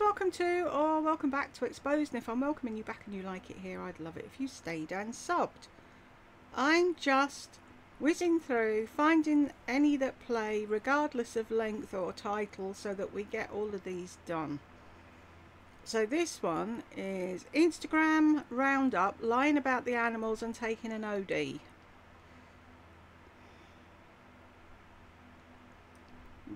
welcome to or welcome back to Exposed. And if I'm welcoming you back and you like it here, I'd love it if you stayed and subbed. I'm just whizzing through, finding any that play, regardless of length or title, so that we get all of these done. So this one is Instagram Roundup, lying about the animals and taking an OD.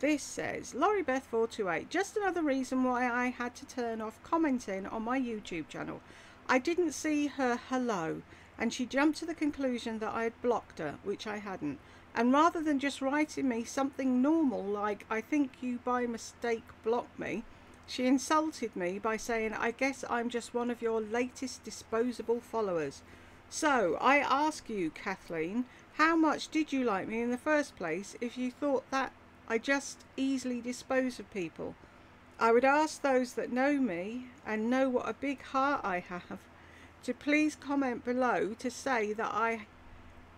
This says, LoriBeth428, just another reason why I had to turn off commenting on my YouTube channel. I didn't see her hello and she jumped to the conclusion that I had blocked her, which I hadn't. And rather than just writing me something normal like, I think you by mistake blocked me, she insulted me by saying, I guess I'm just one of your latest disposable followers. So, I ask you, Kathleen, how much did you like me in the first place if you thought that I just easily dispose of people? I would ask those that know me and know what a big heart I have to please comment below to say that I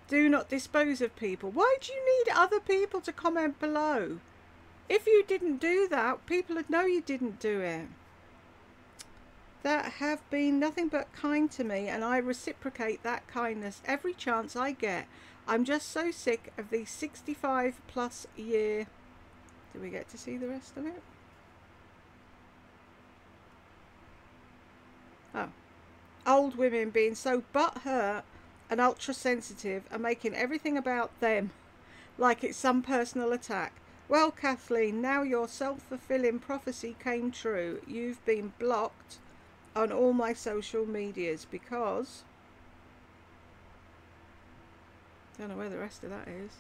do not dispose of people. Why do you need other people to comment below? If you didn't do that, people would know you didn't do it. That have been nothing but kind to me and I reciprocate that kindness every chance I get. I'm just so sick of these 65 plus year... Do we get to see the rest of it? Oh old women being so butthurt and ultra sensitive and making everything about them like it's some personal attack. Well, Kathleen, now your self fulfilling prophecy came true. You've been blocked on all my social medias because. Don't know where the rest of that is.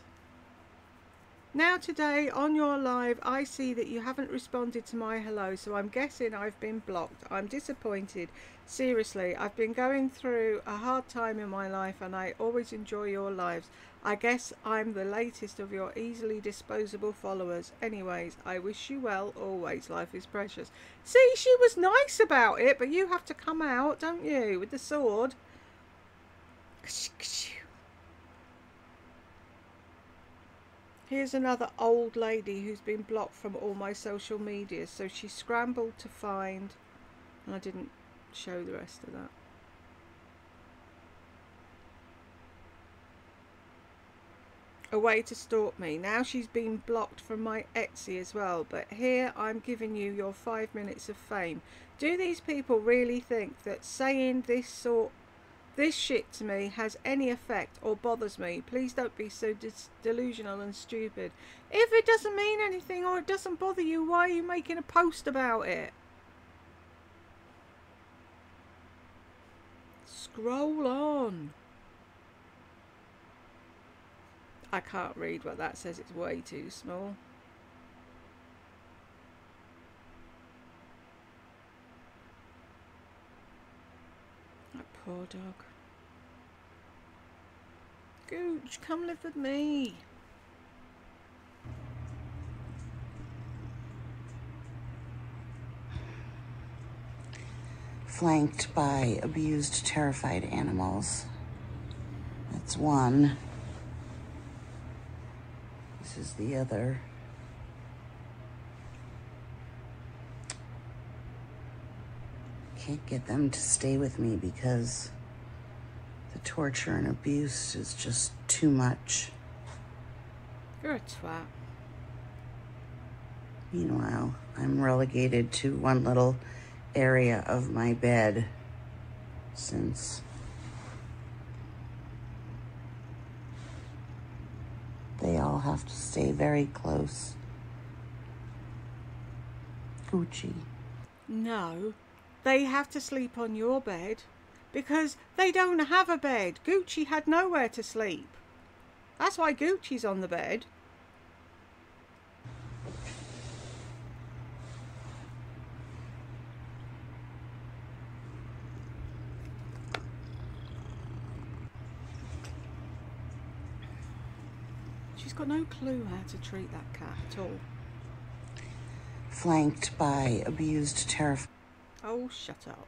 Now today on your live I see that you haven't responded to my hello so I'm guessing I've been blocked. I'm disappointed. Seriously, I've been going through a hard time in my life and I always enjoy your lives. I guess I'm the latest of your easily disposable followers. Anyways, I wish you well always. Life is precious. See, she was nice about it but you have to come out, don't you, with the sword. Here's another old lady who's been blocked from all my social media. So she scrambled to find, and I didn't show the rest of that. A way to stalk me. Now she's been blocked from my Etsy as well. But here I'm giving you your five minutes of fame. Do these people really think that saying this sort this shit to me has any effect or bothers me, please don't be so delusional and stupid. If it doesn't mean anything or it doesn't bother you, why are you making a post about it? Scroll on. I can't read what that says, it's way too small. Poor dog. Gooch, come live with me. Flanked by abused, terrified animals. That's one. This is the other. Can't get them to stay with me because the torture and abuse is just too much. You're a twat. Meanwhile, I'm relegated to one little area of my bed since they all have to stay very close. Gucci. No, they have to sleep on your bed because they don't have a bed. Gucci had nowhere to sleep. That's why Gucci's on the bed. She's got no clue how to treat that cat at all. Flanked by abused, terrified. Oh, shut up.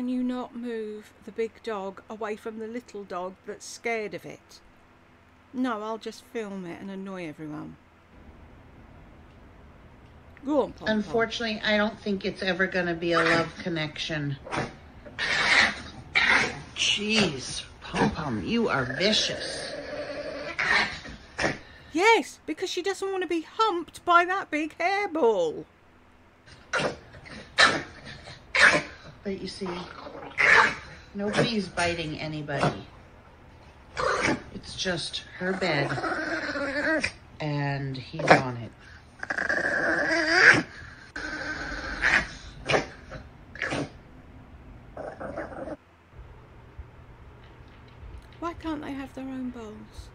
can you not move the big dog away from the little dog that's scared of it? No, I'll just film it and annoy everyone. Go on, Pom Pom. Unfortunately, I don't think it's ever going to be a love connection. Jeez, Pom Pom, you are vicious. Yes, because she doesn't want to be humped by that big hairball. But you see, nobody's biting anybody. It's just her bed, and he's on it. Why can't they have their own bowls?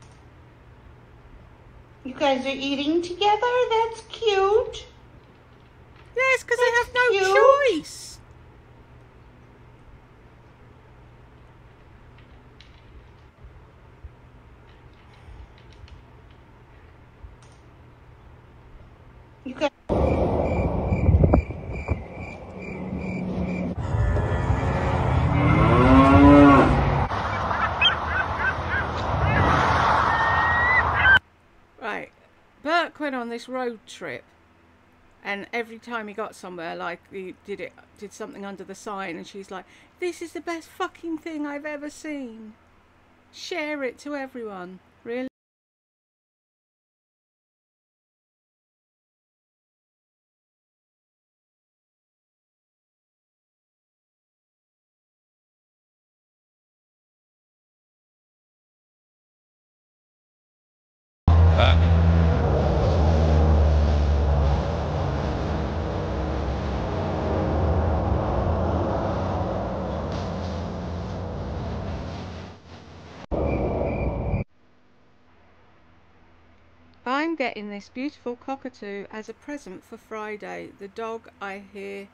You guys are eating together? That's cute. Yes, because they have no cute. choice. You guys. Right. Burke went on this road trip and every time he got somewhere like he did it did something under the sign and she's like, This is the best fucking thing I've ever seen. Share it to everyone. Really? Getting this beautiful cockatoo as a present for Friday. The dog I hear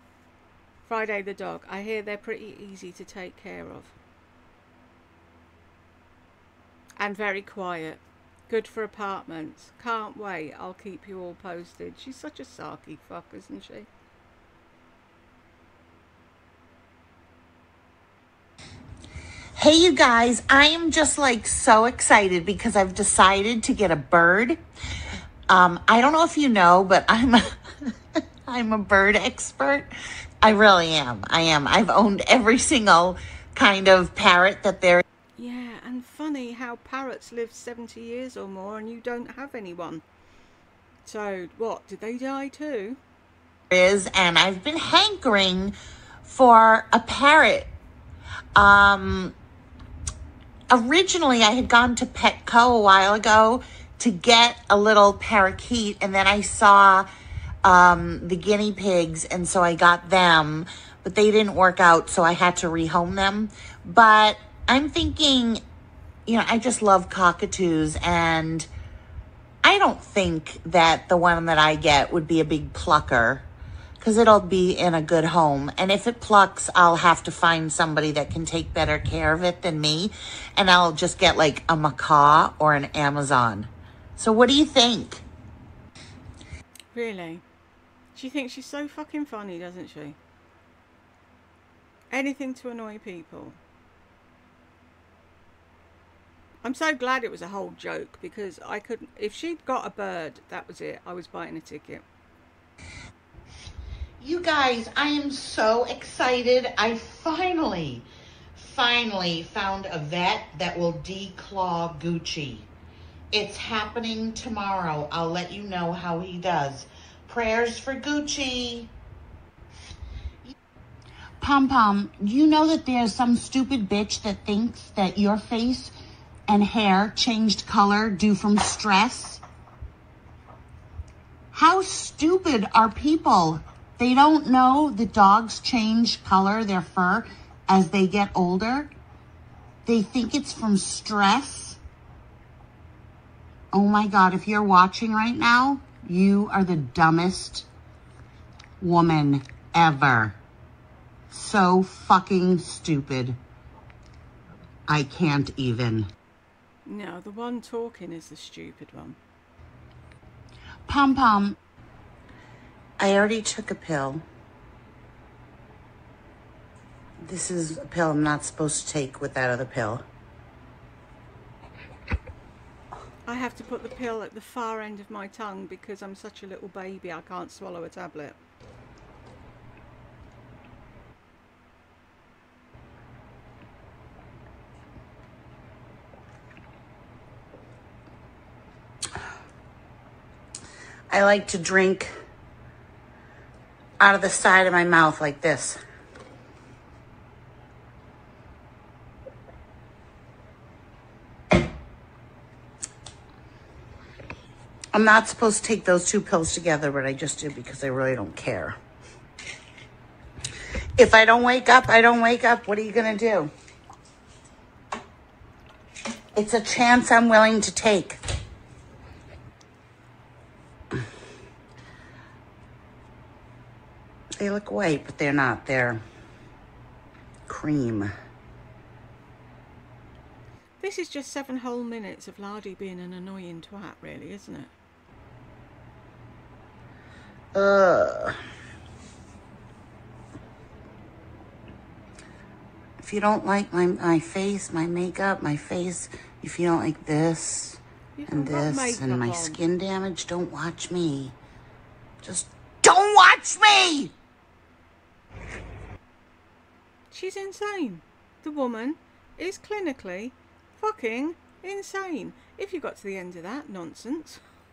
Friday the dog. I hear they're pretty easy to take care of. And very quiet. Good for apartments. Can't wait. I'll keep you all posted. She's such a sarky fuck, isn't she? Hey, you guys, I am just like so excited because I've decided to get a bird. Um, I don't know if you know, but I'm a, I'm a bird expert. I really am. I am. I've owned every single kind of parrot that there Yeah, and funny how parrots live 70 years or more and you don't have anyone. So, what, did they die too? is, and I've been hankering for a parrot. Um, originally, I had gone to Petco a while ago to get a little parakeet, and then I saw um, the guinea pigs, and so I got them, but they didn't work out, so I had to rehome them. But I'm thinking, you know, I just love cockatoos, and I don't think that the one that I get would be a big plucker because it'll be in a good home. And if it plucks, I'll have to find somebody that can take better care of it than me. And I'll just get like a macaw or an Amazon. So, what do you think? Really? She thinks she's so fucking funny, doesn't she? Anything to annoy people. I'm so glad it was a whole joke because I couldn't. If she'd got a bird, that was it. I was buying a ticket. You guys, I am so excited. I finally, finally found a vet that will declaw Gucci. It's happening tomorrow. I'll let you know how he does. Prayers for Gucci. Pom Pom, you know that there's some stupid bitch that thinks that your face and hair changed color due from stress? How stupid are people? They don't know that dogs change color, their fur, as they get older. They think it's from stress. Oh my God, if you're watching right now, you are the dumbest woman ever. So fucking stupid. I can't even. No, the one talking is the stupid one. Pom Pom. I already took a pill. This is a pill I'm not supposed to take with that other pill. I have to put the pill at the far end of my tongue because I'm such a little baby I can't swallow a tablet. I like to drink out of the side of my mouth like this. I'm not supposed to take those two pills together, but I just do because I really don't care. If I don't wake up, I don't wake up. What are you going to do? It's a chance I'm willing to take. They look white, but they're not. They're cream. This is just seven whole minutes of Lardy being an annoying twat, really, isn't it? Ugh. If you don't like my, my face, my makeup, my face, if you don't like this and this and my skin damage, don't watch me. Just don't watch me! She's insane. The woman is clinically fucking insane. If you got to the end of that nonsense,